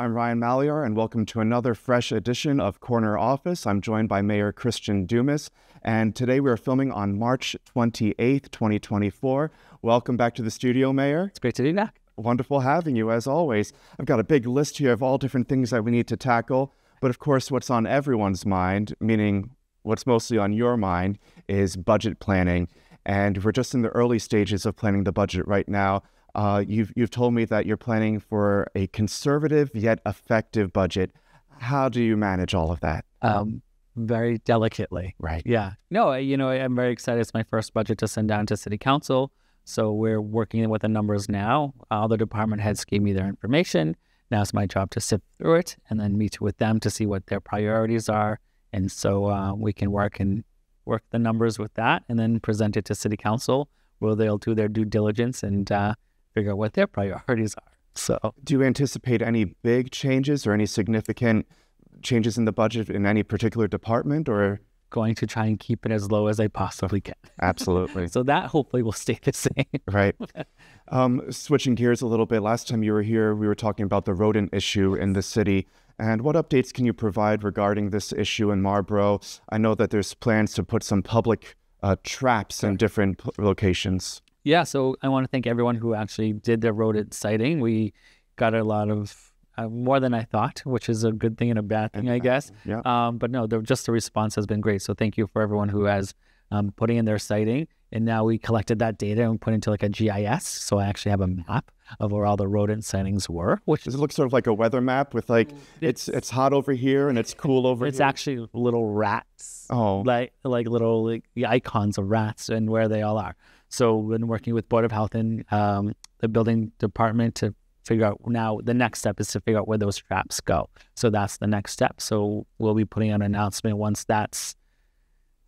I'm Ryan Malyar, and welcome to another fresh edition of Corner Office. I'm joined by Mayor Christian Dumais, and today we are filming on March 28th, 2024. Welcome back to the studio, Mayor. It's great to be back. Wonderful having you, as always. I've got a big list here of all different things that we need to tackle, but of course, what's on everyone's mind, meaning what's mostly on your mind, is budget planning. And we're just in the early stages of planning the budget right now. Uh, you've you've told me that you're planning for a conservative yet effective budget. How do you manage all of that? Um, very delicately. Right. Yeah. No, you know, I'm very excited. It's my first budget to send down to City Council. So we're working with the numbers now. All the department heads gave me their information. Now it's my job to sift through it and then meet with them to see what their priorities are. And so uh, we can work and work the numbers with that and then present it to City Council where they'll do their due diligence and uh, figure out what their priorities are. So, do you anticipate any big changes or any significant changes in the budget in any particular department or? Going to try and keep it as low as I possibly can. Absolutely. so that hopefully will stay the same. right. Um, switching gears a little bit, last time you were here, we were talking about the rodent issue in the city. And what updates can you provide regarding this issue in Marlborough? I know that there's plans to put some public uh, traps in different locations. Yeah, so I want to thank everyone who actually did the rodent sighting. We got a lot of uh, more than I thought, which is a good thing and a bad thing, I guess. Yeah. Um, but no, the, just the response has been great. So thank you for everyone who has um, putting in their sighting. And now we collected that data and put into like a GIS. So I actually have a map of where all the rodent sightings were. Which Does it look sort of like a weather map with like it's it's hot over here and it's cool over it's here? actually little rats. Oh. Like like little like, icons of rats and where they all are. So we've been working with Board of Health and um, the building department to figure out now the next step is to figure out where those traps go. So that's the next step. So we'll be putting out an announcement once that's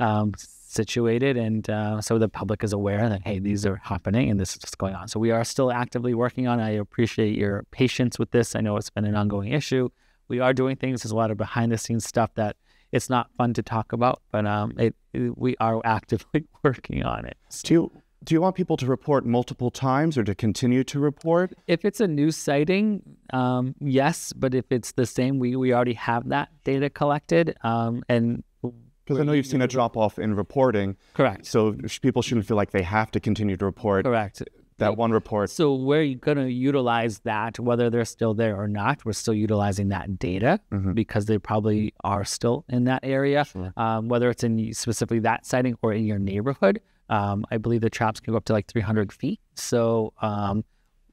um, situated and uh, so the public is aware that hey these are happening and this is just going on. So we are still actively working on. I appreciate your patience with this. I know it's been an ongoing issue. We are doing things. There's a lot of behind the scenes stuff that it's not fun to talk about, but um, it, it, we are actively working on it. So. Do you do you want people to report multiple times or to continue to report? If it's a new sighting, um, yes. But if it's the same, we, we already have that data collected. Um, and because I know you've seen a drop off in reporting. Correct. So people shouldn't feel like they have to continue to report. Correct. That one report. So we're going to utilize that, whether they're still there or not. We're still utilizing that data mm-hmm. because they probably are still in that area. Sure. Um, whether it's in specifically that sighting or in your neighborhood, um, I believe the traps can go up to like 300 feet. So um,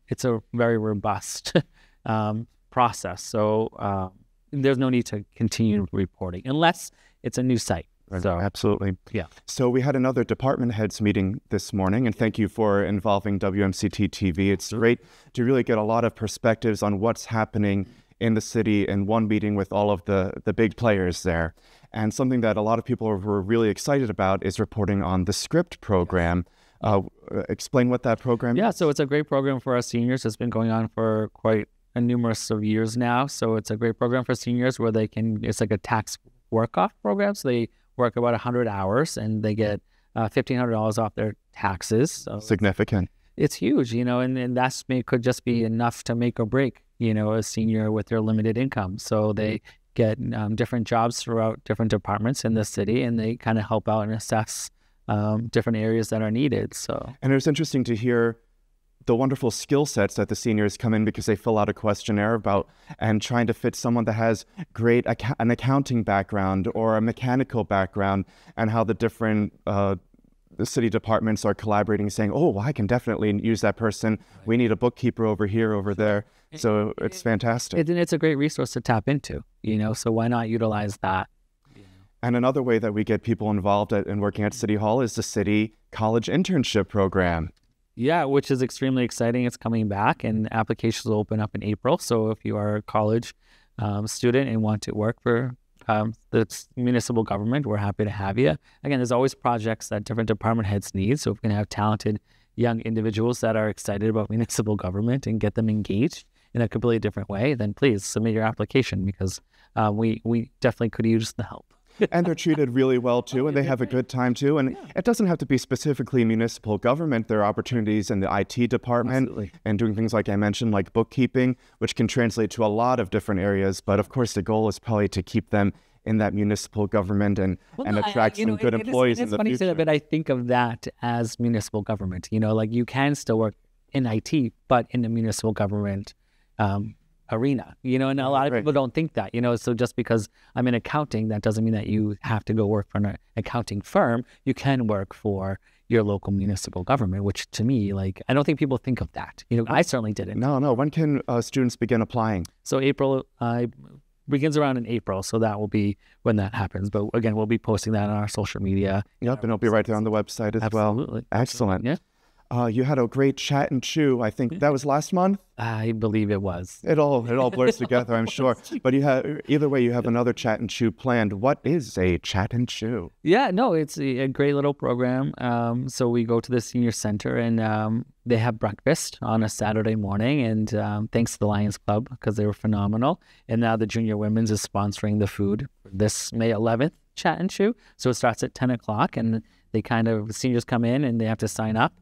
it's a very robust um, process. So um, there's no need to continue reporting unless it's a new site. So, Absolutely. Yeah. So we had another department heads meeting this morning, and thank you for involving WMCT TV. It's great to really get a lot of perspectives on what's happening in the city in one meeting with all of the, the big players there. And something that a lot of people were really excited about is reporting on the SCRPT program. Uh, explain what that program yeah, is. so it's a great program for us seniors. It's been going on for quite a numerous of years now. So it's a great program for seniors where they can, it's like a tax work off program. So they work about 100 hours and they get uh, $1,500 off their taxes. So Significant. It's, it's huge, you know, and, and that's could just be enough to make or break, you know, a senior with their limited income. So they get um, different jobs throughout different departments in the city, and they kind of help out and assess um, different areas that are needed. So, and it was interesting to hear the wonderful skill sets that the seniors come in because they fill out a questionnaire about and trying to fit someone that has great an accounting background or a mechanical background and how the different uh, the city departments are collaborating, saying, "Oh, well, I can definitely use that person. We need a bookkeeper over here, over there." So it's fantastic. It, it's a great resource to tap into, you know. So why not utilize that? And another way that we get people involved at, in working at City Hall is the City College Internship Program. Yeah, which is extremely exciting. It's coming back, and applications will open up in April. So if you are a college um, student and want to work for um, the municipal government, we're happy to have you. Again, there's always projects that different department heads need. So if we can have talented young individuals that are excited about municipal government and get them engaged in a completely different way, then please submit your application because uh, we we definitely could use the help. And they're treated really well too, and they have a good time too. And it doesn't have to be specifically municipal government. There are opportunities in the IT department Absolutely. and doing things like I mentioned, like bookkeeping, which can translate to a lot of different areas. But of course, the goal is probably to keep them in that municipal government and, and no, I- attract you some know, good it- it is- employees in the funny you say future. that, but I think of that as municipal government. You know, like you can still work in IT, but in the municipal government um, arena. You know, and a lot of Right. people don't think that. You know, so just because I'm in accounting, that doesn't mean that you have to go work for an accounting firm. You can work for your local municipal government, which to me, like, I don't think people think of that. You know, I certainly didn't. No, no. When can uh, students begin applying? So April uh, begins around in April, so that will be when that happens. But again, we'll be posting that on our social media. Yep, and it'll be right there on the website as well. Absolutely. Excellent. Yeah, Uh, you had a great chat and chew. I think that was last month. I believe it was. It all it all blurs together, I'm sure. But you have either way, you have another chat and chew planned. What is a chat and chew? Yeah, no, it's a, a great little program. Um, so we go to the senior center and um, they have breakfast on a Saturday morning. And um, thanks to the Lions Club because they were phenomenal. And now the Junior Women's is sponsoring the food this May 11th chat and chew. So it starts at 10 o'clock and they kind of seniors come in and they have to sign up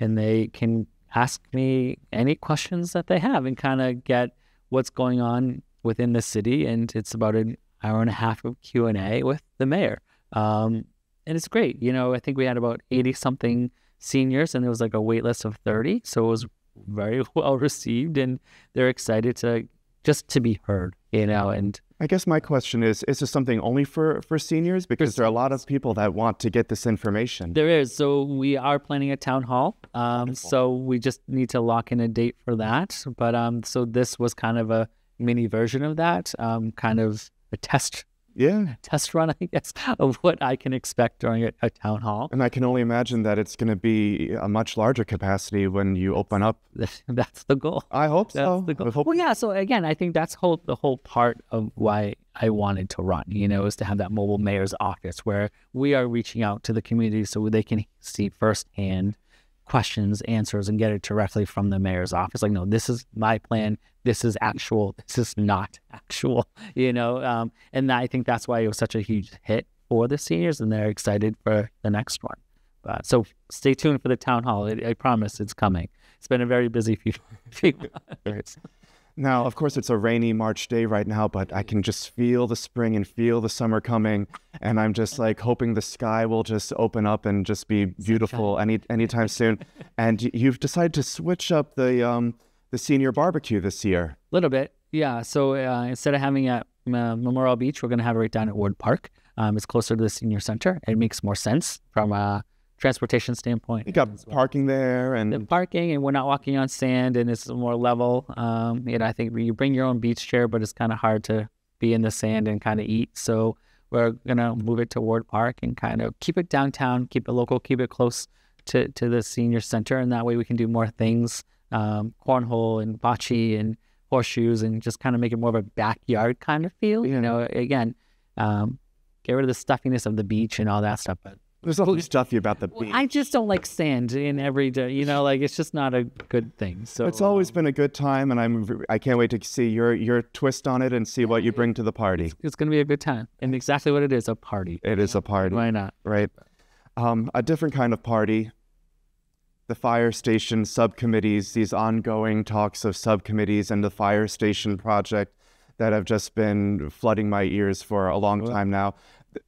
and they can ask me any questions that they have and kind of get what's going on within the city. And it's about an hour and a half of Q and A with the mayor. Um, and it's great. You know, I think we had about 80 something seniors and there was like a wait list of 30. So it was very well received and they're excited to just to be heard, you know, and I guess my question is: Is this something only for for seniors? Because there are a lot of people that want to get this information. There is. So we are planning a town hall. Um, so we just need to lock in a date for that. But um, so this was kind of a mini version of that, um, kind of a test Yeah, test run, I guess, of what I can expect during a, a town hall. and I can only imagine that it's going to be a much larger capacity when you open up. That's the goal. I hope That's so. the goal. Hope Well, yeah. So again, I think that's whole the whole part of why I wanted to run. You know, is to have that mobile mayor's office where we are reaching out to the community so they can see firsthand questions, answers, and get it directly from the mayor's office. Like, no, this is my plan. This is actual. This is not actual. You know, um, and I think that's why it was such a huge hit for the seniors, and they're excited for the next one. Uh, so stay tuned for the town hall. I, I promise it's coming. It's been a very busy few, few months. Now, of course, it's a rainy March day right now, but I can just feel the spring and feel the summer coming, and I'm just like hoping the sky will just open up and just be beautiful any anytime soon. And you've decided to switch up the um the senior barbecue this year. A little bit, yeah. So uh, instead of having it at uh, Memorial Beach, we're going to have it right down at Ward Park. Um, it's closer to the senior center. It makes more sense from a transportation standpoint. You got parking there, and The parking, and we're not walking on sand, and it's more level. Um, you know, I think you bring your own beach chair, but it's kind of hard to be in the sand and kind of eat. So we're gonna move it to Ward Park and kind of keep it downtown, keep it local, keep it close to, to the senior center, and that way we can do more things, um, cornhole and bocce and horseshoes, and just kind of make it more of a backyard kind of feel. You know, again, um, get rid of the stuffiness of the beach and all that stuff, but there's all this stuffy about the beach. I just don't like sand in every day. You know, like it's just not a good thing. So It's always been a good time, and I'm I can't wait to see your your twist on it and see what you bring to the party. it's going to be a good time, and exactly what it is—a party. It is a party. Why not? right? Um, a different kind of party. The fire station subcommittees, these ongoing talks of subcommittees and the fire station project that have just been flooding my ears for a long time now.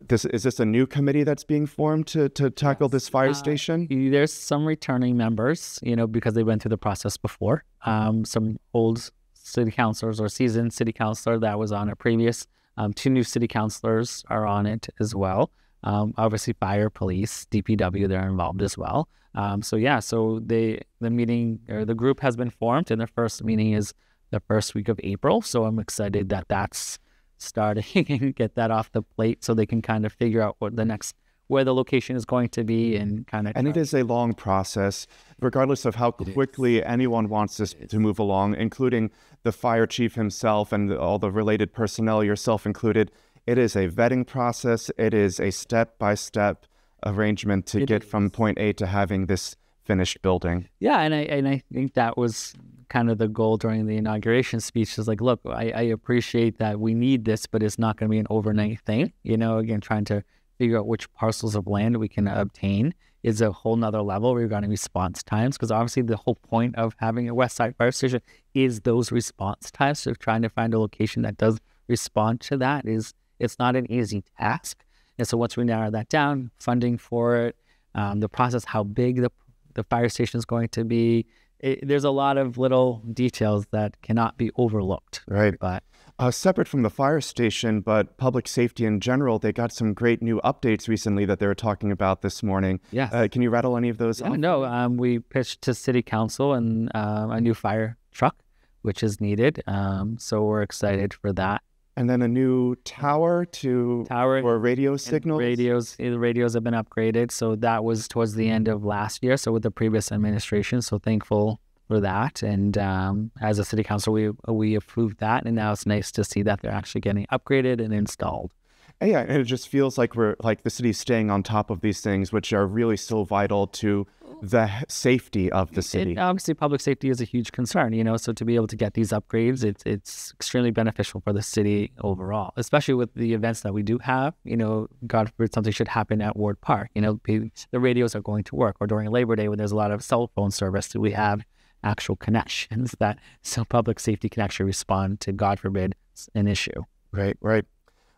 This is this a new committee that's being formed to to tackle this fire station? There's some returning members, you know, because they went through the process before. Um, some old city councilors or seasoned city councilor that was on it previous. Um, two new city councilors are on it as well. Um, obviously, fire, police, DPW, they're involved as well. Um, so yeah, so they the meeting or the group has been formed, and the first meeting is the first week of April. So I'm excited that that's starting and get that off the plate, so they can kind of figure out what the next where the location is going to be mm-hmm. and kind of And it is a long process, regardless of how quickly anyone wants this to move along, including the fire chief himself and all the related personnel, yourself included. It is a vetting process. It is a step by step arrangement to get from point A to having this finished building. Yeah, and I and I think that was kind of the goal during the inauguration speech. Is like, look, I, I appreciate that we need this, but it's not going to be an overnight thing. You know, again, trying to figure out which parcels of land we can obtain is a whole nother level regarding response times because obviously the whole point of having a west side fire station is those response times so trying to find a location that does respond to that is it's not an easy task and so once we narrow that down funding for it um, the process how big the, the fire station is going to be it, there's a lot of little details that cannot be overlooked right but uh, separate from the fire station, but public safety in general, they got some great new updates recently that they were talking about this morning. Yeah. Uh, can you rattle any of those yeah, off? No, um, we pitched to city council and um, a new fire truck, which is needed. Um, so we're excited for that. And then a new tower to Tower for radio signals. Radios, the radios have been upgraded. So that was towards the end of last year. So with the previous administration. So thankful for that. And um, as a city council, we we approved that, and now it's nice to see that they're actually getting upgraded and installed. And yeah, and it just feels like we're like the city's staying on top of these things, which are really so vital to the safety of the city. It, obviously, public safety is a huge concern, you know. So to be able to get these upgrades, it's it's extremely beneficial for the city overall, especially with the events that we do have. You know, God forbid something should happen at Ward Park. You know, the radios are going to work, or during Labor Day when there's a lot of cell phone service, do we have actual connections that so public safety can actually respond to God forbid an issue. Right, right.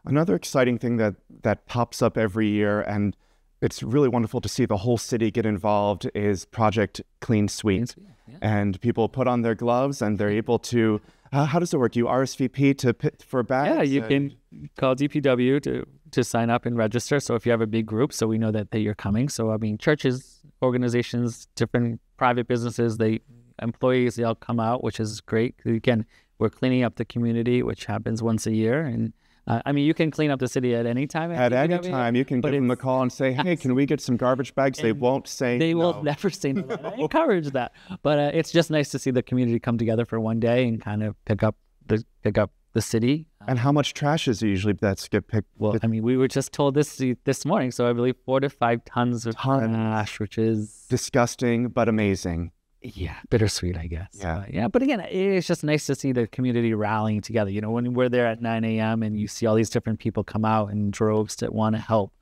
Another exciting thing that that pops up every year, and it's really wonderful to see the whole city get involved, is Project Clean Sweep. Yeah. And people put on their gloves, and they're able to. Uh, how does it work? You RSVP to pit for bags. Yeah, you and- can call DPW to to sign up and register. So if you have a big group, so we know that, that you're coming. So I mean, churches, organizations, different private businesses, they employees, they all come out, which is great. Again, we're cleaning up the community, which happens once a year, and uh, I mean, you can clean up the city at any time. At any time, you can give them a call and say, "Hey, can we get some garbage bags?" They won't say. They will no. never say no. I encourage that, but uh, it's just nice to see the community come together for one day and kind of pick up the pick up the city And how much trash is usually that's get picked? Well, I mean, we were just told this this morning, so I believe four to five tons of Tons. trash, which is disgusting but amazing. Yeah, bittersweet, I guess. Yeah. But, yeah. But again, it's just nice to see the community rallying together. You know, when we're there at 9 a.m. and you see all these different people come out in droves that want to help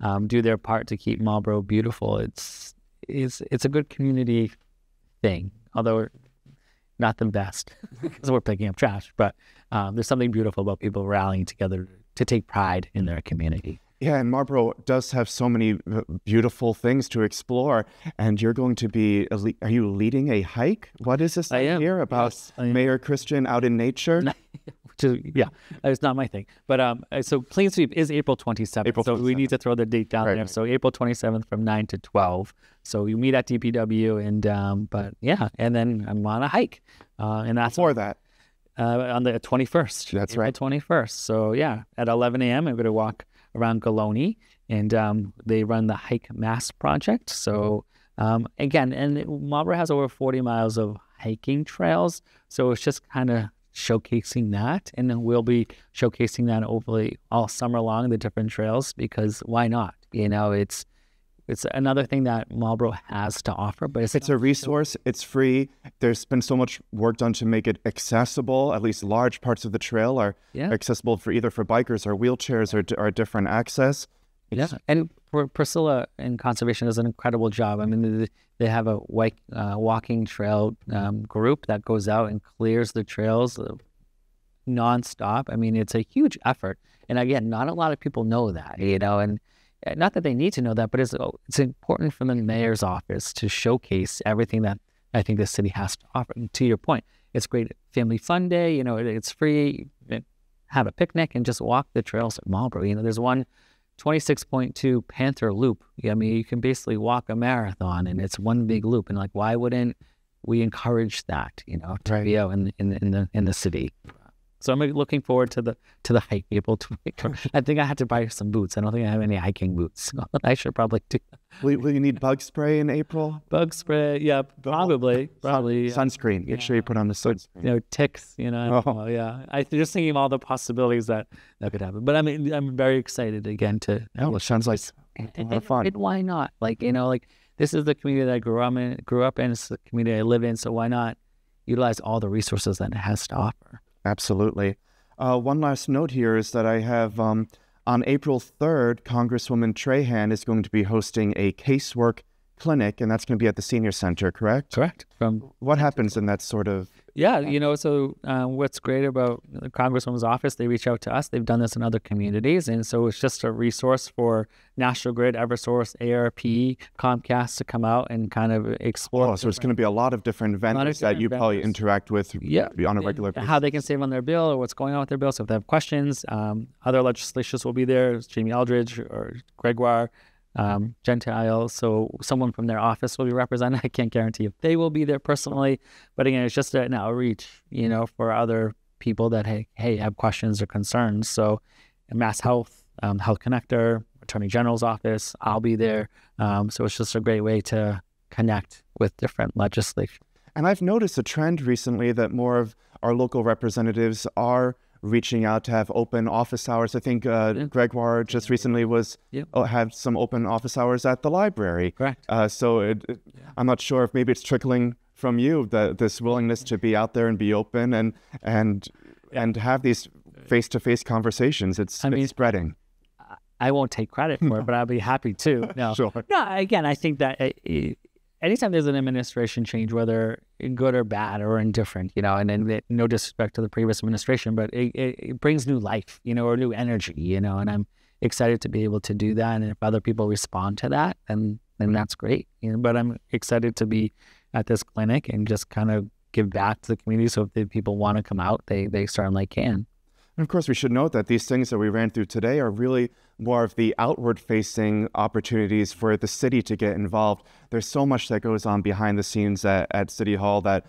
um, do their part to keep Marlborough beautiful, it's it's it's a good community thing. Although not the best because we're picking up trash, but um, there's something beautiful about people rallying together to take pride in their community. Yeah, and Marlborough does have so many uh, beautiful things to explore. And you're going to be, are you leading a hike? What is this I am, here about yes. Mayor Christian out in nature? is yeah, it's not my thing. But um, uh, so clean sweep is April twenty seventh. April So we need to throw the date down Right, there. So April twenty seventh from nine to twelve. So you meet at DPW and um, but yeah, and then I'm on a hike, uh, and that's Before that, uh, on the twenty first. That's right. twenty first. So yeah, at eleven a.m. I'm going to walk around Galoni, and um, they run the Hike Mass Project. So um, again, and Marlborough has over forty miles of hiking trails. So it's just kind of showcasing that, and we'll be showcasing that hopefully all summer long the different trails because why not? You know, it's it's another thing that Marlborough has to offer, but it's it's a resource, it's free. There's been so much work done to make it accessible. At least large parts of the trail are Yeah. accessible for either for bikers or wheelchairs or, or different access. Yeah, and Pr- Priscilla in conservation does an incredible job. I mean, they, have a wike, uh, walking trail um, group that goes out and clears the trails nonstop. I mean, it's a huge effort, and again, not a lot of people know that, you know, and Eh, not that they need to know that, but it's oh, it's important for the mayor's office to showcase everything that I think the city has to offer. And to your point, it's great family fun day. You know, it, it's free. Eh, have a picnic and just walk the trails at Marlborough. You know, there's one 26.2 Panther Loop. I mean, you can basically walk a marathon and it's one big loop. And like, why wouldn't we encourage that, you know, to Right. be out in, in, in, the, in the city? So I'm looking forward to the to the hike. April 20. I think I had to buy some boots. I don't think I have any hiking boots. I should probably do Will, will you need bug spray in April? bug spray. Yeah, probably, probably. yeah. Sunscreen. Make sure you put on the sunscreen. you know, ticks, you know, I don't Oh. know, yeah. I just thinking of all the possibilities that that could happen. But I mean, I'm very excited again to Oh, well, it sounds like a lot of fun. and why not? Like you know, like this is the community that I grew up in. Grew up in. It's the community I live in. So why not utilize all the resources that it has to offer. Absolutely. Uh, one last note here is that I have um, on April 3rd, Congresswoman Trahan is going to be hosting a casework clinic, and that's going to be at the senior center, correct? Correct. From what happens in that sort of yeah, you know, so uh, what's great about the Congresswoman's office, they reach out to us. They've done this in other communities. And so it's just a resource for National Grid, Eversource, ARP, Comcast to come out and kind of explore. Oh, so it's going to be a lot of different vendors that you vendors. probably interact with yeah. on a regular basis. How they can save on their bill or what's going on with their bill. So if they have questions, um, other legislators will be there, Jamie Eldridge or Gregoire um, Gentile. So someone from their office will be represented. I can't guarantee if they will be there personally, but again, it's just an outreach, you know, for other people that hey, hey, have questions or concerns. So, Mass Health, um, Health Connector, Attorney General's office, I'll be there. Um, so it's just a great way to connect with different legislation. And I've noticed a trend recently that more of our local representatives are reaching out to have open office hours. I think uh, yeah. Gregoire just recently was yeah. uh, had some open office hours at the library. Correct. Uh, so it, it, yeah. I'm not sure if maybe it's trickling from you that this willingness to be out there and be open and and and have these face-to-face conversations. It's, I mean, it's spreading. I won't take credit for it, but I'll be happy to. No, sure. no. Again, I think that it, anytime there's an administration change, whether good or bad or indifferent, you know, and, no disrespect to the previous administration, but it, it, it, brings new life, you know, or new energy, you know, and I'm excited to be able to do that. And if other people respond to that, then then that's great. You know, but I'm excited to be at this clinic and just kind of give back to the community. So if the people want to come out, they they certainly can. And of course, we should note that these things that we ran through today are really more of the outward facing opportunities for the city to get involved. There's so much that goes on behind the scenes at, at City Hall that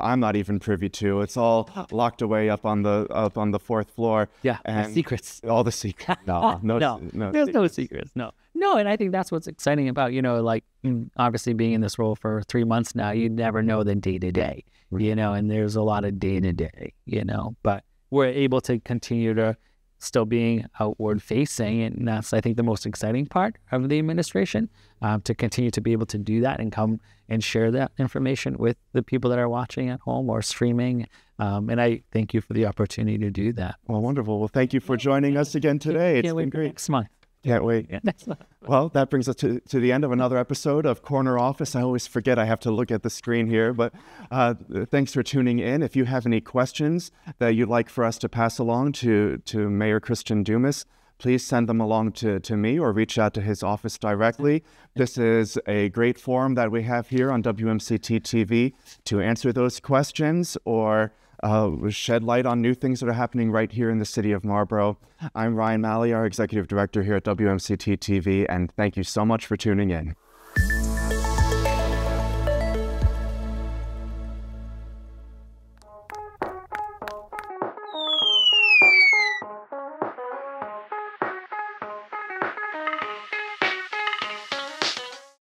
I'm not even privy to. It's all locked away up on the up on the fourth floor. Yeah, and secrets. All the secrets. No, no, no, no there's secrets. no secrets. No, no, and I think that's what's exciting about you know like mm, obviously being in this role for three months now. You never know the day to day, you know, and there's a lot of day to day, you know, but we're able to continue to still being outward facing. And that's, I think, the most exciting part of the administration um, to continue to be able to do that and come and share that information with the people that are watching at home or streaming. Um, and I thank you for the opportunity to do that. Well, wonderful. Well, thank you for joining us again today. It's been great. Next month. Can't wait. Yeah, well, that brings us to, to the end of another episode of Corner Office. I always forget I have to look at the screen here, but uh, thanks for tuning in. If you have any questions that you'd like for us to pass along to, to Mayor Christian Dumais, please send them along to, to me or reach out to his office directly. This is a great forum that we have here on WMCT TV to answer those questions or uh, shed light on new things that are happening right here in the city of Marlborough. I'm Ryan Malley, our executive director here at WMCT TV, and thank you so much for tuning in.